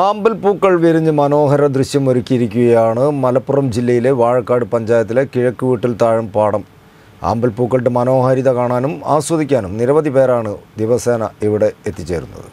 ആമ്പൽ പൂക്കൾ വിരിഞ്ഞ് മനോഹര ദൃശ്യം ഒരുക്കിയിരിക്കുകയാണ് മലപ്പുറം ജില്ലയിലെ വാഴക്കാട് പഞ്ചായത്തിലെ കിഴക്ക് വീട്ടിൽ താഴം പാടം. ആമ്പൽ പൂക്കളുടെ മനോഹാരിത കാണാനും ആസ്വദിക്കാനും നിരവധി പേരാണ് ദിവസേന ഇവിടെ എത്തിച്ചേരുന്നത്.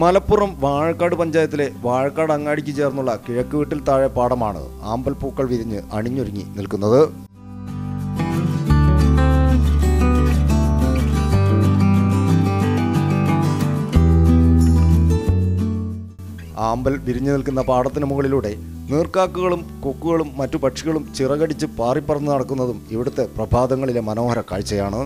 മലപ്പുറം വാഴക്കാട് പഞ്ചായത്തിലെ വാഴക്കാട് അങ്ങാടിക്ക് ചേർന്നുള്ള കിഴക്ക് വീട്ടിൽ താഴെ പാടമാണ് ആമ്പൽ പൂക്കൾ വിരിഞ്ഞ് അണിഞ്ഞൊരുങ്ങി നിൽക്കുന്നത്. ആമ്പൽ വിരിഞ്ഞു നിൽക്കുന്ന പാടത്തിന് മുകളിലൂടെ നീർക്കാക്കുകളും കൊക്കുകളും മറ്റു പക്ഷികളും ചിറകടിച്ച് പാറിപ്പറന്ന് നടക്കുന്നതും ഇവിടുത്തെ പ്രഭാതങ്ങളിലെ മനോഹര കാഴ്ചയാണ്.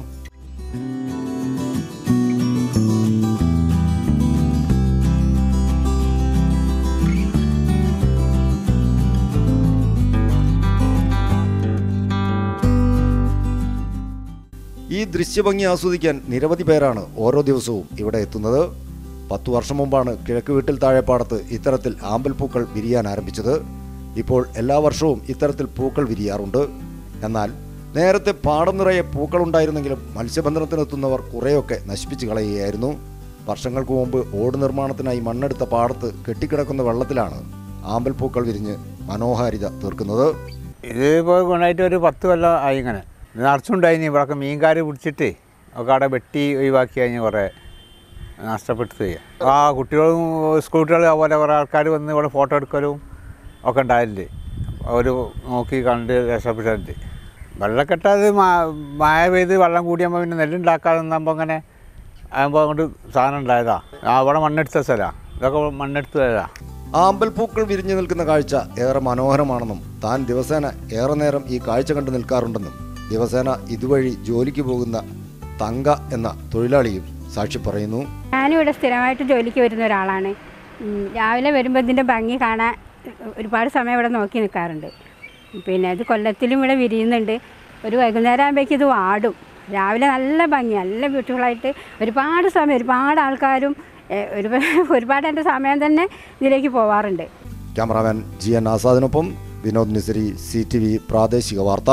ഈ ദൃശ്യഭംഗി ആസ്വദിക്കാൻ നിരവധി പേരാണ് ഓരോ ദിവസവും ഇവിടെ എത്തുന്നത്. പത്തു വർഷം മുമ്പാണ് കിഴക്ക് വീട്ടിൽ താഴെപ്പാടത്ത് ഇത്തരത്തിൽ ആമ്പൽ പൂക്കൾ വിരിയാൻ ആരംഭിച്ചത്. ഇപ്പോൾ എല്ലാ വർഷവും ഇത്തരത്തിൽ പൂക്കൾ വിരിയാറുണ്ട്. എന്നാൽ നേരത്തെ പാടം നിറയെ പൂക്കൾ ഉണ്ടായിരുന്നെങ്കിലും മത്സ്യബന്ധനത്തിനെത്തുന്നവർ കുറേയൊക്കെ നശിപ്പിച്ച് കളയുകയായിരുന്നു. വർഷങ്ങൾക്ക് മുമ്പ് ഓട് നിർമ്മാണത്തിനായി മണ്ണെടുത്ത പാടത്ത് കെട്ടിക്കിടക്കുന്ന വെള്ളത്തിലാണ് ആമ്പൽ പൂക്കൾ വിരിഞ്ഞ് മനോഹാരിത തീർക്കുന്നത്. ഇതിപ്പോൾ ഗുണമായിട്ട് ഒരു പത്ത് കൊല്ലം ആയി ഇങ്ങനെ. നിറച്ചുണ്ടായിനി. ഇവിടെയൊക്കെ മീൻകാർ പിടിച്ചിട്ട് ഒക്കെ അവിടെ വെട്ടി ഒഴിവാക്കി കഴിഞ്ഞ് കുറേ നഷ്ടപ്പെട്ടു ആ കുട്ടികളും സ്കൂൾ കുട്ടികളും അതുപോലെ കുറേ ആൾക്കാർ വന്ന് ഇവിടെ ഫോട്ടോ എടുക്കലും ഒക്കെ ഉണ്ടായില്ലേ അവർ നോക്കി കണ്ട് രക്ഷപ്പെട്ടിട്ടുണ്ട്. വെള്ളക്കെട്ടത് മഴ പെയ്ത് വെള്ളം കൂടിയാകുമ്പോൾ പിന്നെ നെല്ലുണ്ടാക്കാതെ നിന്നപ്പോൾ അങ്ങനെ ആകുമ്പോൾ അങ്ങോട്ട് സാധനം ഉണ്ടായതാ. അവിടെ മണ്ണെടുത്ത സ്ഥലമാണ് ഇതൊക്കെ മണ്ണെടുത്തതാ ആമ്പൽ പൂക്കൾ വിരിഞ്ഞു നിൽക്കുന്ന കാഴ്ച ഏറെ മനോഹരമാണെന്നും താൻ ദിവസേന ഏറെ നേരം ഈ കാഴ്ച കണ്ടു നിൽക്കാറുണ്ടെന്നും ദിവസേന ഇതുവഴി ജോലിക്ക് പോകുന്ന തങ്ക എന്ന തൊഴിലാളിയും സാക്ഷി പറയുന്നു. ഞാനും ഇവിടെ സ്ഥിരമായിട്ട് ജോലിക്ക് വരുന്ന ഒരാളാണ്. രാവിലെ വരുമ്പോൾ ഇതിന്റെ ഭംഗി കാണാൻ ഒരുപാട് സമയം ഇവിടെ നോക്കി നിൽക്കാറുണ്ട് പിന്നെ ഇത് കൊല്ലത്തിലും ഇവിടെ വിരിയുന്നുണ്ട്. ഒരു വൈകുന്നേരം ആകുമ്പോഴേക്കും ഇത് വാടും. രാവിലെ നല്ല ഭംഗി നല്ല ബ്യൂട്ടിഫുള്ളായിട്ട് ഒരുപാട് സമയം ഒരുപാട് ആൾക്കാരും ഒരുപാട് എന്റെ സമയം തന്നെ ഇതിലേക്ക് പോവാറുണ്ട്. Cameraman G N ആസാദിനൊപ്പം Vinod Nisari C T V പ്രാദേശിക വാർത്ത.